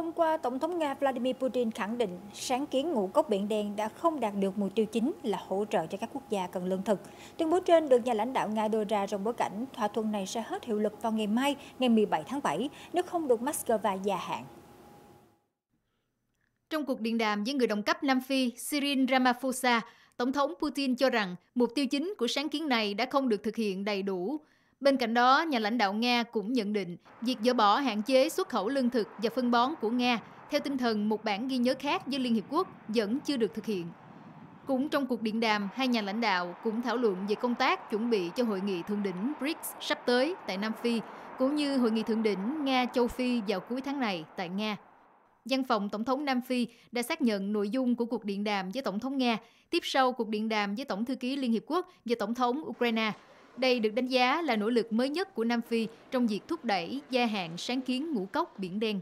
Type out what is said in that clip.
Hôm qua, Tổng thống Nga Vladimir Putin khẳng định sáng kiến ngũ cốc biển đen đã không đạt được mục tiêu chính là hỗ trợ cho các quốc gia cần lương thực. Tuyên bố trên được nhà lãnh đạo Nga đưa ra trong bối cảnh thỏa thuận này sẽ hết hiệu lực vào ngày mai, ngày 17 tháng 7, nếu không được Moscow gia hạn. Trong cuộc điện đàm với người đồng cấp Nam Phi Cyril Ramaphosa, Tổng thống Putin cho rằng mục tiêu chính của sáng kiến này đã không được thực hiện đầy đủ. Bên cạnh đó, nhà lãnh đạo Nga cũng nhận định việc dỡ bỏ hạn chế xuất khẩu lương thực và phân bón của Nga theo tinh thần một bản ghi nhớ khác với Liên Hiệp Quốc vẫn chưa được thực hiện. Cũng trong cuộc điện đàm, hai nhà lãnh đạo cũng thảo luận về công tác chuẩn bị cho hội nghị thượng đỉnh BRICS sắp tới tại Nam Phi, cũng như hội nghị thượng đỉnh Nga-Châu Phi vào cuối tháng này tại Nga. Văn phòng Tổng thống Nam Phi đã xác nhận nội dung của cuộc điện đàm với Tổng thống Nga, tiếp sau cuộc điện đàm với Tổng thư ký Liên Hiệp Quốc và Tổng thống Ukraine. Đây được đánh giá là nỗ lực mới nhất của Nam Phi trong việc thúc đẩy gia hạn sáng kiến ngũ cốc biển đen.